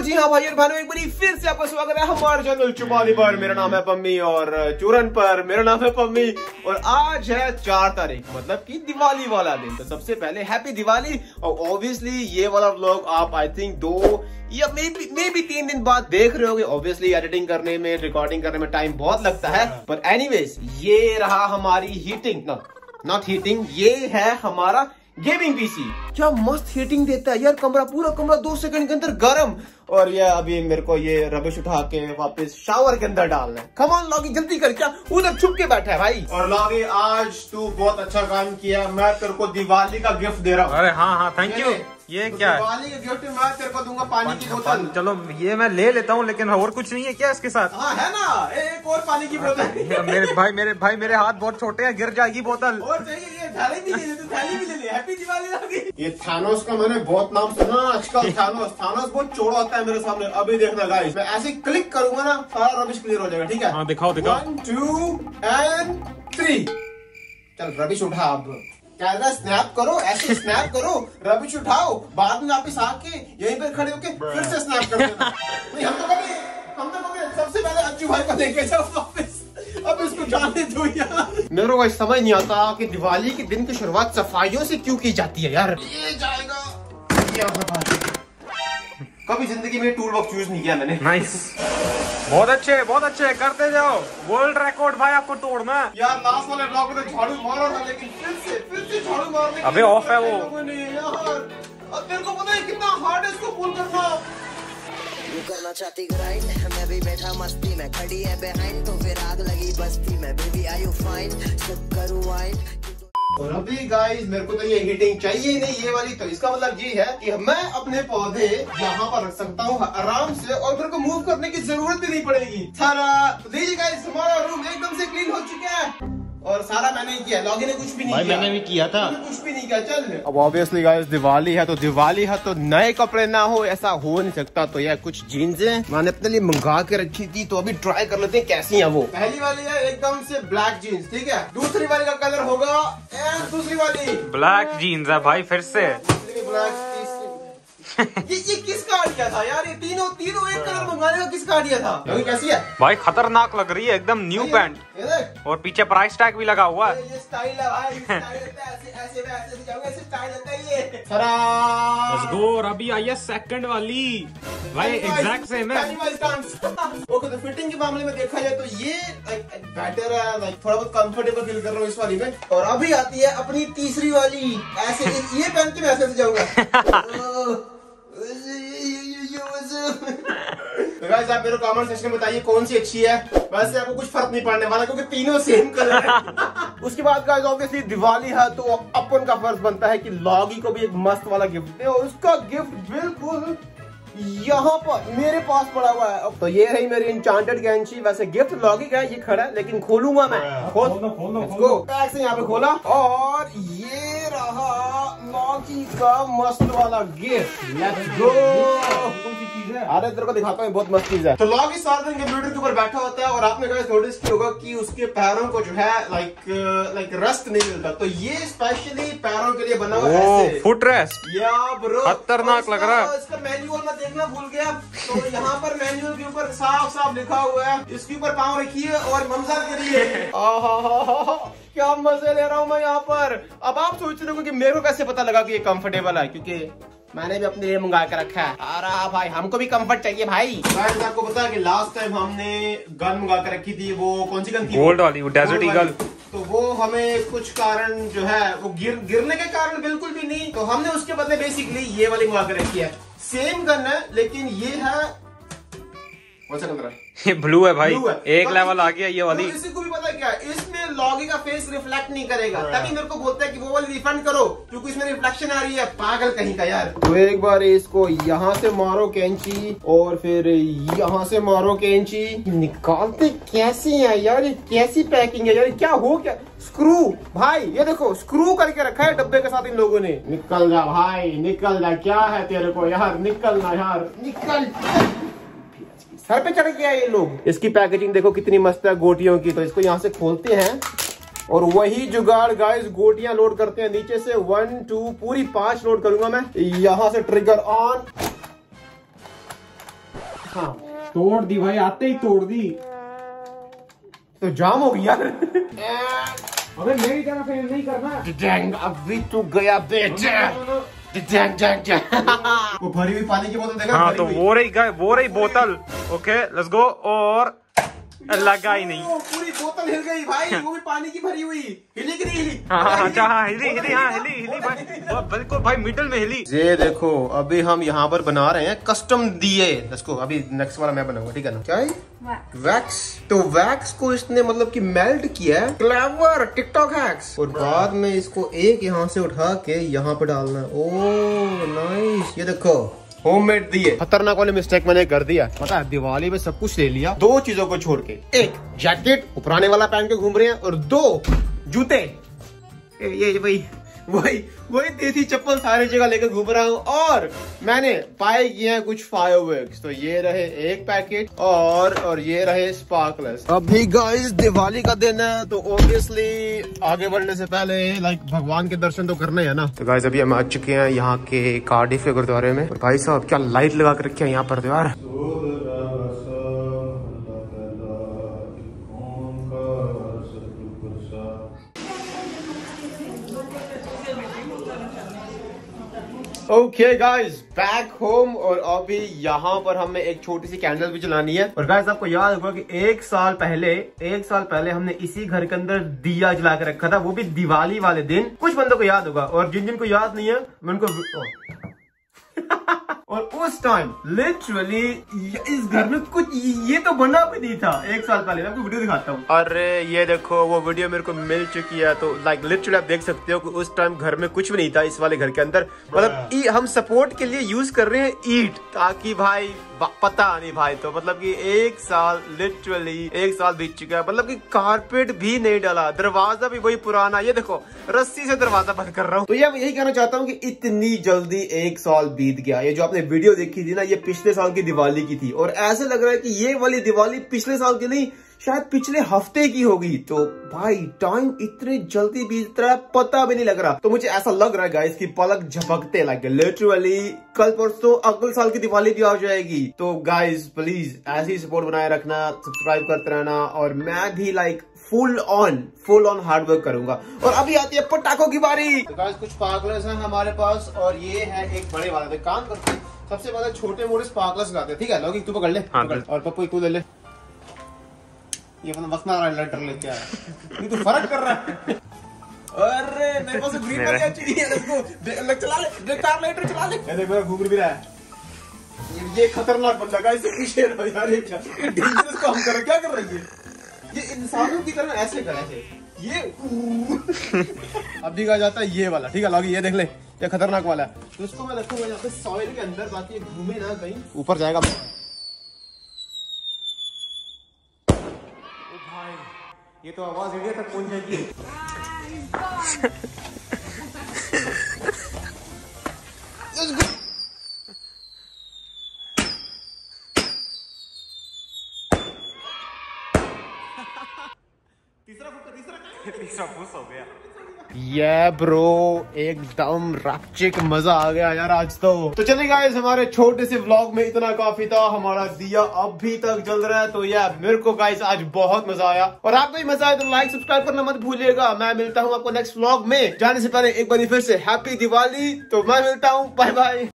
जी हाँ भाई और बहनों, एक बारी फिर से आपका स्वागत है हमारे चैनल चुपाली पर। मेरा नाम है पम्मी और चूरन पर। मेरा नाम है पम्मी और आज है चार तारीख मतलब कि दिवाली वाला दिन। तो सबसे पहले हैप्पी दिवाली और ऑब्वियसली ये वाला व्लॉग आप आई थिंक दो या मे बी मे बी तीन दिन बाद देख रहे होगे। ऑब्वियसली एडिटिंग करने में रिकॉर्डिंग करने में टाइम बहुत लगता है। पर एनीवेज ये रहा हमारी हीटिंग नॉट हीटिंग ये है हमारा गेमिंग पीसी। क्या मस्त हीटिंग देता है यार कमरा पूरा कमरा दो सेकंड के अंदर गर्म। और ये अभी मेरे को ये रबिश उठा के वापस शावर के अंदर डालना है। कमान लॉगी जल्दी कर क्या? उधर छुप के बैठा है भाई। और लॉगी आज तू बहुत अच्छा काम किया। मैं तेरे को दिवाली का गिफ्ट दे रहा हूँ। अरे हाँ हाँ थैंक यू ये तो क्या है? दिवाली का गिफ्ट मैं तेरे को दूँगा पानी की बोतल। चलो ये मैं ले लेता हूँ लेकिन और कुछ नहीं है क्या इसके साथ? हाँ है ना? एक और पानी की बोतल। मेरे भाई मेरे भाई मेरे हाथ बहुत छोटे हैं गिर जाएगी बोतल। और चाहिए थैली भी ले ले तू थैली भी ले ले हैप्पी दिवाली लगी ये थानोस का मैंने बहुत नाम सुना आजकल थानोस। थानोस बहुत चौड़ा होता है मेरे सामने। अभी देखना गाइस मैं ऐसे क्लिक करूँगा ना सारा रबिश क्लियर हो जाएगा ठीक है? हाँ दिखाओ दिखाओ। वन टू एंड थ्री चल रबिश उठा अब। कैमरा स्नैप करो ऐसे स्नैप करो। रबिश उठाओ बाद में वापिस आके यहीं पर खड़े होके फिर से स्नैप कर देना। नहीं, हम तो कभी हम तो कभी सबसे पहले अज्जू भाई को देखे जब वापस। अब इसको जाने दो यार। मेरे को समझ नहीं आता कि दिवाली के दिन की शुरुआत सफाइयों से क्यों की जाती है यार। ये जाएगा। पर कभी ज़िंदगी में टूल बॉक्स यूज़ नहीं किया मैंने। नाइस बहुत अच्छे बहुत अच्छे करते जाओ। वर्ल्ड रिकॉर्ड भाई आपको तोड़ना यार लास्ट वाले ब्लॉग में तो झाड़ू मारा था लेकिन फिर से फिर से झाड़ू मारने अबे off है वो। लोगों ने यार। अब तेरे को पता है कितना हार्ड है इसको पुल करना। करना चाहती ग्राइंड मैं भी बैठा मस्ती में, खड़ी है बिहाइंड तो फिर आग लगी बस्ती में। बेबी आई यू फाइन सब करूँ वाइन और अभी गाइस मेरे को तो ये हीटिंग चाहिए नहीं, ये वाली। तो इसका मतलब ये है कि मैं अपने पौधे यहाँ पर रख सकता हूँ आराम से, और मेरे को मूव करने की ज़रूरत भी नहीं पड़ेगी। सारा तो देखिए गाइस हमारा रूम एकदम से क्लीन हो चुका है। और सारा मैंने ही किया लॉगिन ने कुछ भी नहीं किया। मैंने भी किया था। कुछ भी नहीं किया चल। अब ऑब्वियसली गाइस दिवाली है तो दिवाली है तो नए कपड़े ना हो ऐसा हो नहीं सकता। तो यह कुछ जीन्स है मैंने अपने लिए मंगा के रखी थी तो अभी ट्राई कर लेते हैं कैसी है वो। पहली वाली है एकदम से ब्लैक जीन्स ठीक है? दूसरी वाली का कलर होगा दूसरी वाली। ब्लैक जीन्स है भाई फिर से। ब्लैक ये ये किसका आइडिया था यार? ये तीनों तीनों एक कलर मंगाने का किसका आइडिया था? ये कैसी है? भाई खतरनाक लग रही है एकदम न्यू पैंट और पीछे प्राइस टैग भी लगा हुआ है। ये स्टाइल है भाई और अभी आई है सेकंड वाली। भाई एग्जैक्ट सेम है। ओके तो फिटिंग के मामले में देखा जाए तो ये बेटर है लाइक थोड़ा बहुत कंफर्टेबल फील कर रहा हूँ इस वाली में। और अभी आती है अपनी तीसरी वाली। ऐसे ये पहन के मैं ऐसे से जाऊँगा तो guys, आप मेरे कमेंट सेक्शन में बताइए कौन सी अच्छी है। वैसे आपको कुछ फ़र्क नहीं पड़ने वाला क्योंकि तीनों सेम कलर है। उसके बाद गाइस ऑब्वियसली दिवाली है तो अपन का फ़र्ज़ बनता है कि लॉगी को भी एक मस्त वाला गिफ्ट दे और उसका गिफ्ट बिल्कुल यहाँ पर मेरे पास पड़ा हुआ है। अब तो ये रही मेरी इंचांटेड कैंची वैसे गिफ्ट लॉगी का है ये खड़ा है लेकिन खोलूँगा मैं। खोल। Let's go. बैग से यहाँ पे खोला। और ये लॉगी का मस्त वाला गिफ्ट लेट्स गो अरे तेरे को दिखाता हूँ बहुत मस्त चीज़ है। तो लॉगी सारा दिन कंप्यूटर के ऊपर बैठा होता है और आपने गाइस नोटिस किया होगा कि उसके पैरों को जो है लाइक लाइक रस्ट नहीं मिलता। तो ये स्पेशली पैरों के लिए बना हुआ है फुट रेस्ट या ब्रो खतरनाक लग रहा है। इसका मैनुअल मैं देखना भूल गया। तो यहाँ पर मैनुअल के ऊपर साफ़ साफ़ लिखा हुआ है। इसके ऊपर पाँव रखिए और मंजर करिए क्या मज़े ले रहा हूँ मैं यहाँ पर? अब आप सोच रहे हो कि मेरे को कैसे पता लगा कि ये कंफर्टेबल है? क्योंकि मैंने भी अपने लिए मंगा के रखा है। अरे भाई हमको भी कंफर्ट चाहिए भाई। आपको पता कि लास्ट टाइम हमने गन मंगा के रखी थी वो कौन सी गन थी? गोल्ड वाली वो डेजर्ट ईगल तो वो हमें कुछ कारण जो है वो गिर गिरने के कारण बिल्कुल भी नहीं। तो हमने उसके बदले बेसिकली ये वाली मंगा के रखी है। सेम गन है लेकिन ये है कौन सा ये ब्लू है भाई। Blue है। एक लेवल आ गया ये वाली। तो इसी को भी पता क्या है? लॉगी का फेस रिफ्लेक्ट नहीं करेगा। तभी मेरे को बोलता है कि वो वाली रिफंड करो क्योंकि इसमें रिफ्लेक्शन आ रही है। पागल कहीं का यार। तो एक बार इसको यहाँ से मारो कैंची और फिर यहाँ से मारो कैंची। निकालते कैसे हैं यार? कैसी पैकिंग है यार? क्या हो क्या स्क्रू भाई ये देखो स्क्रू करके रखा है डब्बे के साथ इन लोगों ने। निकल जा भाई निकल जा। क्या है तेरे को यार? निकलना यार। निकल। सर पे चढ़ गया ये लोग। इसकी पैकेजिंग देखो कितनी मस्त है गोटियों की। तो इसको यहाँ से खोलते हैं और वही जुगाड़ गाइस गोटियाँ लोड करते हैं। नीचे से वन टू पूरी पाँच लोड करूँगा मैं। यहाँ से ट्रिगर ऑन हाँ तोड़ दी भाई आते ही तोड़ दी। तो जाम हो गया। अबे मेरी तरफ़ नहीं करना। अभी तू गया बेटे वो भरी हुई पानी की बोतल देखा? हाँ तो वो रही गाय वो रही बोतल। ओके लेट्स गो और लगा ही नहीं। पूरी बोतल हिल गई भाई वो भी पानी की भरी हुई। हिली कि नहीं? हाँ हाँ अच्छा हाँ हिली हिली हाँ हिली हिली भाई। बिल्कुल भाई मिडल में हिली। ये देखो अभी हम यहाँ पर बना रहे हैं कस्टम दिए। इसको अभी नेक्स्ट वाला मैं बनाऊँगा ठीक है ना? क्या है वैक्स तो वैक्स को इसने मतलब कि मेल्ट किया है। क्लेवर टिकटॉक हैक्स और बाद में इसको एक यहाँ से उठा के यहाँ पे डालना है। ओ नाइस ये देखो। होममेड दिए। खतरनाक वाले मिस्टेक मैंने कर दिया। पता है, दिवाली में सब कुछ ले लिया। दो चीज़ों को छोड़ के। एक जैकेट पुराने वाला पहन के घूम रहे हैं, और दो, जूते। ये ये वही वही देसी चप्पल सारी जगह लेकर घूम रहा हूँ और मैंने पाए किए हैं कुछ फायरवर्क्स तो ये रहे एक पैकेट और और ये रहे स्पार्कलर्स अभी गाइस दिवाली का दिन है तो ऑब्वियसली आगे बढ़ने से पहले लाइक भगवान के दर्शन तो करने है ना। तो गाइस अभी हम आ चुके हैं यहाँ के कार्डिफ के गुरुद्वारे में। भाई साहब, क्या लाइट लगा के रखे है यहाँ पर तो ओके गाइस बैक होम और अभी यहाँ पर हमें एक छोटी सी कैंडल भी जलानी है। और गाइस आपको याद होगा कि एक साल पहले, एक साल पहले हमने इसी घर के अंदर दिया जला के रखा था, वो भी दिवाली वाले दिन। कुछ बंदों को याद होगा, और जिन जिन को याद नहीं है, मैं उनको और उस टाइम लिटरली इस घर में कुछ ये तो बना भी नहीं था एक साल पहले। मैं आपको वीडियो दिखाता हूँ। अरे ये देखो वो वीडियो मेरे को मिल चुकी है तो लाइक लिटरली आप देख सकते हो कि उस टाइम घर में कुछ भी नहीं था इस वाले घर के अंदर। मतलब हम सपोर्ट के लिए यूज़ कर रहे हैं ईट ताकि भाई पता नहीं भाई तो मतलब कि एक साल लिटरली एक साल बीत चुका है। मतलब कि कारपेट भी नहीं डाला दरवाज़ा भी वही पुराना। ये देखो रस्सी से दरवाज़ा बंद कर रहा हूँ। तो ये मैं यही कहना चाहता हूँ कि इतनी जल्दी एक साल बीत गया। ये जो आपने वीडियो देखी थी ना, ये पिछले साल की दिवाली की थी। और ऐसे लग रहा है कि ये वाली दिवाली पिछले साल की नहीं, शायद पिछले हफ़्ते की होगी। तो भाई टाइम इतने जल्दी बीत रहा है, पता भी नहीं लग रहा। तो मुझे ऐसा लग रहा है गाइस कि पलक झपकते लाइक लिटरली कल परसों अगले साल की दिवाली भी आ जाएगी। तो गाइस प्लीज़ ऐसे सपोर्ट बनाए रखना सब्सक्राइब करते रहना, और मैं भी like full on full on hard work करूँगा। और अभी आती है पटाखों की बारी। तो गाइस कुछ स्पार्कलर्स हैं हमारे पास, और ये है एक बड़े वाला। काम करते सबसे पहले छोटे मोटे स्पार्कलर्स लगाते हैं ठीक है? लोगी तू पकड़ ले हाँ, पकड़। और पप्पू तू ले ले। ये मतलब मस्त ना रहा लेटर लेके आया। ये तो फ़र्क कर रहा है। अरे मेरे पास ग्रीन वाली अच्छी नहीं है इसको दे- ले- चला ले बेकार लाइटर चला ले। ये देख मेरा घूम भी रहा है। ये- ये खतरनाक बंदा का इससे पीछे रहो यार ये क्या? डेंजरस काम कर रहा है क्या कर रही है? ये इंसानों की तरह ऐसे कर। ऐसे ये अभी कहा जाता है ये वाला ठीक है लॉगी ये देख ले ये खतरनाक वाला है। तो इसको मैं रखूँगा यहाँ पे सॉइल के अंदर ताकि घूमे ना कहीं। ऊपर जाएगा। भाई ये तो आवाज़ इंडिया तक पहुँच जाएगी। तीसरा तीसरा तीसरा फुस हो गया। ये ब्रो एकदम मज़ा आ गया यार आज तो। तो चलिए गाइस हमारे छोटे से व्लॉग में इतना काफ़ी था, हमारा दिया अभी तक जल रहा है तो यार मेरे को गाइस आज बहुत मज़ा आया। और आपको भी मज़ा आया तो लाइक सब्सक्राइब करना मत भूलिएगा। मैं मिलता हूँ आपको नेक्स्ट व्लॉग में। जाने से पहले एक बार फिर से हैप्पी दिवाली तो मैं मिलता हूँ बाय बाय